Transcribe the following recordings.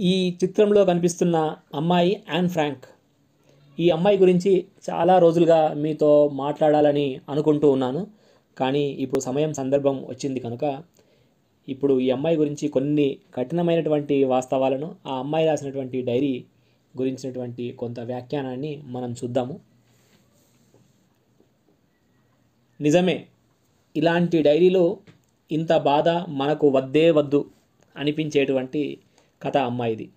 ఈ చిత్రంలో కనిపిస్తున్న అమ్మాయి యాన్ ఫ్రాంక్ ఈ అమ్మాయి గురించి చాలా రోజులుగా మీతో మాట్లాడాలని అనుకుంటూ ఉన్నాను. కానీ ఇప్పుడు సమయం సందర్భం వచ్చింది కనుక ఇప్పుడు ఈ అమ్మాయి గురించి కొన్ని కఠినమైనటువంటి వాస్తవాలను ఆ అమ్మాయి రాసినటువంటి డైరీ గురించినటువంటి కొంత వ్యాఖ్యానాన్ని మనం చూద్దాము. నిజమే ఇలాంటి డైరీలో ఇంత బాధ మనకు వద్దే వద్దు అనిపించేటువంటి కథ అమ్మాయిది.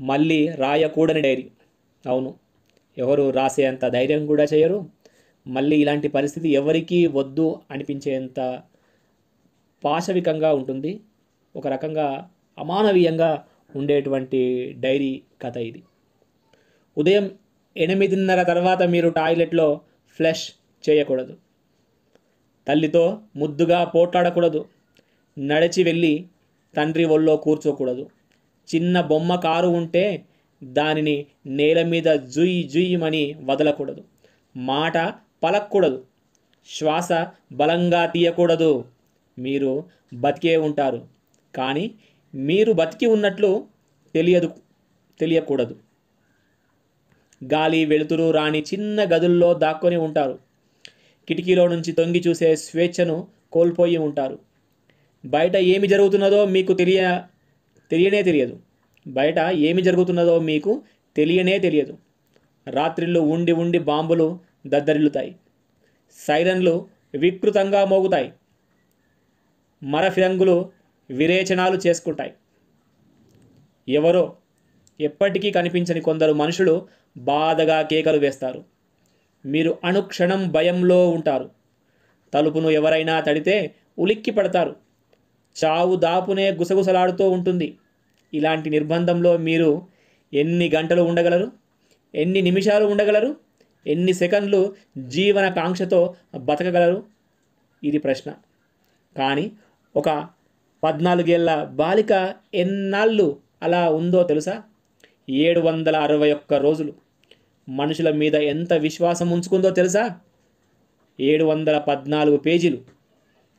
మళ్ళీ రాయకూడని డైరీ. అవును ఎవరు రాసేంత ధైర్యం కూడా చేయరు. మళ్ళీ ఇలాంటి పరిస్థితి ఎవరికీ వద్దు అనిపించేంత పాశవికంగా ఉంటుంది. ఒక రకంగా అమానవీయంగా ఉండేటువంటి డైరీ కథ ఇది. ఉదయం ఎనిమిదిన్నర తర్వాత మీరు టాయిలెట్లో ఫ్లష్ చేయకూడదు. తల్లితో ముద్దుగా పోట్లాడకూడదు. నడిచి వెళ్ళి తండ్రి ఒళ్ళో కూర్చోకూడదు. చిన్న బొమ్మ కారు ఉంటే దానిని నేల మీద జుయ్ జుయ్యమని వదలకూడదు. మాట పలకూడదు శ్వాస బలంగా తీయకూడదు. మీరు బతికే ఉంటారు. కానీ మీరు బతికి ఉన్నట్లు తెలియదు తెలియకూడదు. గాలి వెలుతురు రాని చిన్న గదుల్లో దాక్కొని ఉంటారు. కిటికీలో నుంచి తొంగి చూసే స్వేచ్ఛను కోల్పోయి ఉంటారు. బయట ఏమి జరుగుతున్నదో మీకు తెలియ తెలియనే తెలియదు. బయట ఏమి జరుగుతున్నదో మీకు తెలియనే తెలియదు. రాత్రిళ్ళు ఉండి ఉండి బాంబులు దద్దరిల్లుతాయి. సైరన్లు వికృతంగా మోగుతాయి. మరఫిరంగులు విరేచనాలు చేసుకుంటాయి. ఎవరో ఎప్పటికీ కనిపించని కొందరు మనుషులు బాధగా కేకలు వేస్తారు. మీరు అనుక్షణం భయంలో ఉంటారు. తలుపును ఎవరైనా తడితే ఉలిక్కి పడతారు. చావు దాపునే గుసగుసలాడుతూ ఉంటుంది. ఇలాంటి నిర్బంధంలో మీరు ఎన్ని గంటలు ఉండగలరు? ఎన్ని నిమిషాలు ఉండగలరు? ఎన్ని సెకండ్లు జీవన కాంక్షతో బతకగలరు? ఇది ప్రశ్న. కానీ ఒక పద్నాలుగేళ్ళ బాలిక ఎన్నాళ్ళు అలా ఉందో తెలుసా? ఏడు వందల అరవై ఒక్క రోజులు. మనుషుల మీద ఎంత విశ్వాసం ఉంచుకుందో తెలుసా? ఏడు వందల పద్నాలుగు పేజీలు.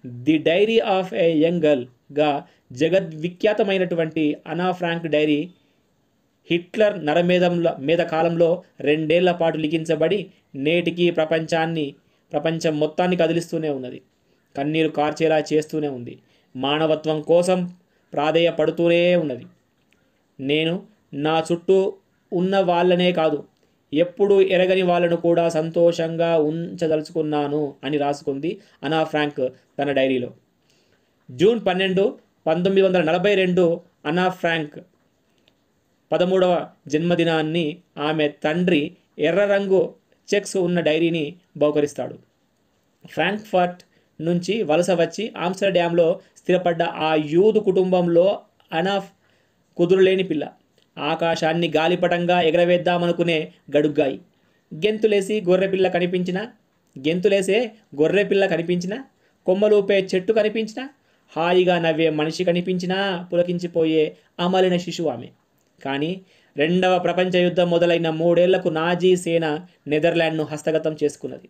The diary of a young గర్ల్గా జగద్విఖ్యాతమైనటువంటి అనా ఫ్రాంక్ డైరీ హిట్లర్ నరమేధంలో మీద కాలంలో రెండేళ్ళ పాటు లిఖించబడి నేటికి ప్రపంచాన్ని ప్రపంచం మొత్తాన్ని కదిలిస్తూనే ఉన్నది. కన్నీరు కార్చేలా చేస్తూనే ఉంది. మానవత్వం కోసం ప్రాధేయపడుతూనే ఉన్నది. నేను నా చుట్టూ ఉన్న వాళ్ళనే కాదు ఎప్పుడు ఎరగని వాళ్ళను కూడా సంతోషంగా ఉంచదలుచుకున్నాను అని రాసుకుంది అనా ఫ్రాంక్ తన డైరీలో. జూన్ పన్నెండు పంతొమ్మిది వందల నలభై రెండు అనా ఫ్రాంక్ పదమూడవ జన్మదినాన్ని ఆమె తండ్రి ఎర్ర రంగు చెక్స్ ఉన్న డైరీని బహుకరిస్తాడు. ఫ్రాంక్ఫర్ట్ నుంచి వలస వచ్చి ఆమ్స్టర్డామ్లో స్థిరపడ్డ ఆ యూదు కుటుంబంలో అనాఫ్ కుదురులేని పిల్ల. ఆకాశాన్ని గాలిపటంగా ఎగరవేద్దామనుకునే గడుగ్గాయి. గెంతులేసి గొర్రెపిల్ల కనిపించిన? గెంతులేసే గొర్రెపిల్ల కనిపించిన? కొమ్మలూపే చెట్టు కనిపించిన? హాయిగా నవ్వే మనిషి కనిపించినా? పులకించిపోయే అమలిన శిశువు ఆమె కానీ రెండవ ప్రపంచ యుద్ధం మొదలైన మూడేళ్ళకు నాజీ సేన నెదర్లాండ్ను హస్తగతం చేసుకున్నది.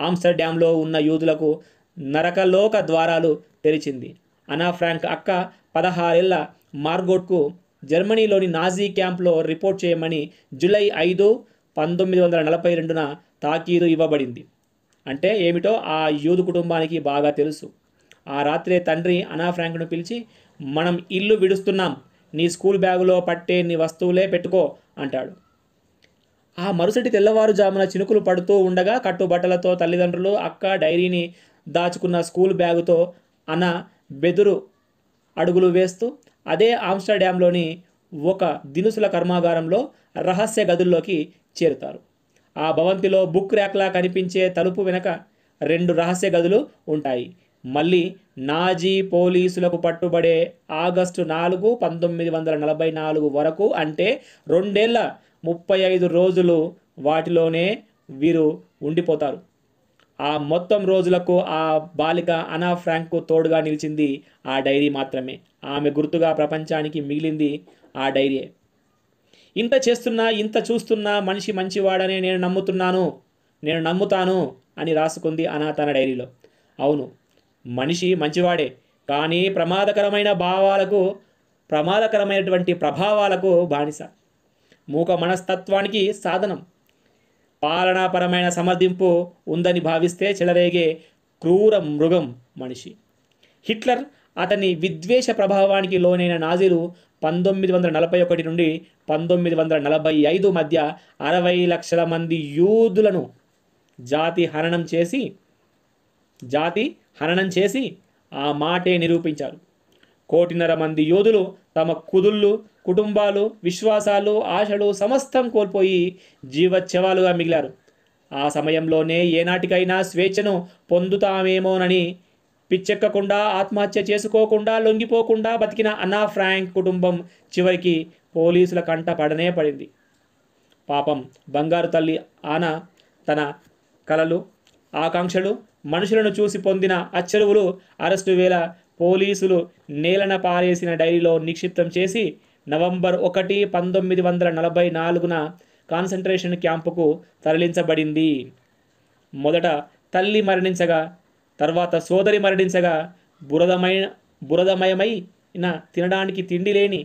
ఆమ్స్టర్డామ్లో ఉన్న యూదులకు నరకలోక ద్వారాలు తెరిచింది. అనా ఫ్రాంక్ అక్క పదహారేళ్ళ మార్గోట్కు జర్మనీలోని నాజీ క్యాంప్లో రిపోర్ట్ చేయమని జూలై ఐదు పంతొమ్మిది వందల నలభై రెండున తాకీదు ఇవ్వబడింది. అంటే ఏమిటో ఆ యూదు కుటుంబానికి బాగా తెలుసు. ఆ రాత్రే తండ్రి అనా ఫ్రాంక్ను పిలిచి మనం ఇల్లు విడుస్తున్నాం. నీ స్కూల్ బ్యాగులో పట్టే నీ వస్తువులే పెట్టుకో అంటాడు. ఆ మరుసటి తెల్లవారుజామున చినుకులు పడుతూ ఉండగా కట్టుబట్టలతో తల్లిదండ్రులు అక్క డైరీని దాచుకున్న స్కూల్ బ్యాగుతో అన బెదురు అడుగులు వేస్తూ అదే ఆమ్స్టర్డామ్లోని ఒక దినుసుల కర్మాగారంలో రహస్య గదుల్లోకి చేరుతారు. ఆ భవంతిలో బుక్ ర్యాక్లా కనిపించే తలుపు వెనక రెండు రహస్య గదులు ఉంటాయి. మళ్ళీ నాజీ పోలీసులకు పట్టుబడే ఆగస్టు నాలుగు పంతొమ్మిది వందల నలభై నాలుగు వరకు అంటే రెండేళ్ళ ముప్పై ఐదు రోజులు వాటిలోనే వీరు ఉండిపోతారు. ఆ మొత్తం రోజులకు ఆ బాలిక అనా ఫ్రాంక్కు తోడుగా నిలిచింది ఆ డైరీ మాత్రమే. ఆమె గుర్తుగా ప్రపంచానికి మిగిలింది ఆ డైరీయే. ఇంత చేస్తున్నా ఇంత చూస్తున్నా మనిషి మంచివాడనే నేను నమ్ముతున్నాను నేను నమ్ముతాను అని రాసుకుంది అనా తన డైరీలో. అవును మనిషి మంచివాడే కానీ ప్రమాదకరమైన భావాలకు ప్రమాదకరమైనటువంటి ప్రభావాలకు బానిస. మూక మనస్తత్వానికి సాధనం. పాలనాపరమైన సమర్థింపు ఉందని భావిస్తే చెలరేగే క్రూర మృగం మనిషి. హిట్లర్ అతని విద్వేష ప్రభావానికి లోనైన నాజీలు పంతొమ్మిది వందల నలభై ఒకటి నుండి పంతొమ్మిది వందల నలభై ఐదు మధ్య అరవై లక్షల మంది యూదులను జాతి హననం చేసి జాతి హననం చేసి ఆ మాటే నిరూపించారు. కోటిన్నర మంది యోధులు తమ కుదుళ్ళు కుటుంబాలు విశ్వాసాలు ఆశలు సమస్తం కోల్పోయి జీవచ్ఛవాలుగా మిగిలారు. ఆ సమయంలోనే ఏనాటికైనా స్వేచ్ఛను పొందుతామేమోనని పిచ్చెక్కకుండా ఆత్మహత్య చేసుకోకుండా లొంగిపోకుండా బతికిన అన్నా ఫ్రాంక్ కుటుంబం చివరికి పోలీసుల కంట పడనే పడింది. పాపం బంగారు తల్లి ఆన తన కలలు ఆకాంక్షలు మనుషులను చూసి పొందిన అచ్చరువులు అరెస్టు వేళ పోలీసులు నేలన పారేసిన డైరీలో నిక్షిప్తం చేసి నవంబర్ ఒకటి పంతొమ్మిది వందల నలభై నాలుగున కాన్సన్ట్రేషన్ క్యాంపుకు తరలించబడింది. మొదట తల్లి మరణించగా తర్వాత సోదరి మరణించగా బురదమైన బురదమయమైన తినడానికి తిండి లేని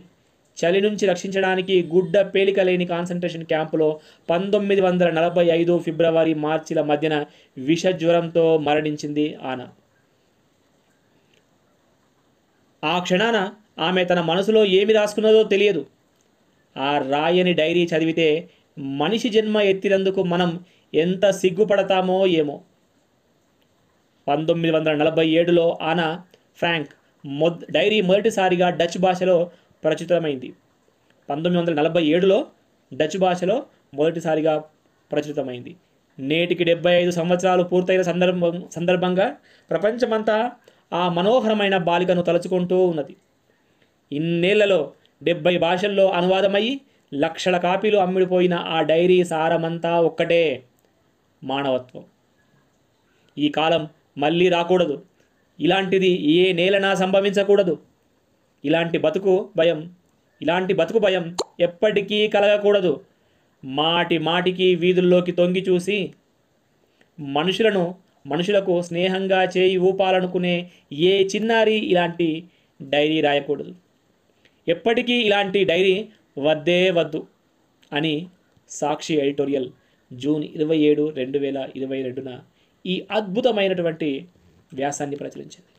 చలి నుంచి రక్షించడానికి గుడ్డ పేలిక లేని కాన్సన్ట్రేషన్ క్యాంపులో పంతొమ్మిది వందల నలభై ఐదు ఫిబ్రవరి మార్చిల మధ్యన విష జ్వరంతో మరణించింది ఆన. ఆ క్షణాన ఆమె తన మనసులో ఏమి రాసుకున్నదో తెలియదు. ఆ రాయని డైరీ చదివితే మనిషి జన్మ ఎత్తినందుకు మనం ఎంత సిగ్గుపడతామో ఏమో. పంతొమ్మిది వందల నలభై ఏడులో ఆనా ఫ్రాంక్ మొద్ డైరీ మొదటిసారిగా డచ్ భాషలో ప్రచురితమైంది. పంతొమ్మిది వందల నలభై ఏడులో డచ్ భాషలో మొదటిసారిగా ప్రచురితమైంది. నేటికి డెబ్బై ఐదు సంవత్సరాలు పూర్తయిన సందర్భం సందర్భంగా ప్రపంచమంతా ఆ మనోహరమైన బాలికను తలుచుకుంటూ ఉన్నది. ఇన్నేళ్ళలో డెబ్బై భాషల్లో అనువాదమయ్యి లక్షల కాపీలు అమ్మిడిపోయిన ఆ డైరీ సారమంతా ఒక్కటే మానవత్వం. ఈ కాలం మళ్ళీ రాకూడదు. ఇలాంటిది ఏ నేలనా సంభవించకూడదు. ఇలాంటి బతుకు భయం ఇలాంటి బతుకు భయం ఎప్పటికీ కలగకూడదు. మాటి మాటికి వీధుల్లోకి తొంగి చూసి మనుషులను మనుషులకు స్నేహంగా చేయి ఊపాలనుకునే ఏ చిన్నారి ఇలాంటి డైరీ రాయకూడదు. ఎప్పటికీ ఇలాంటి డైరీ వద్దే వద్దు అని సాక్షి ఎడిటోరియల్ జూన్ ఇరవై ఏడు రెండు వేల ఇరవై రెండున ఈ అద్భుతమైనటువంటి వ్యాసాన్ని ప్రచురించింది.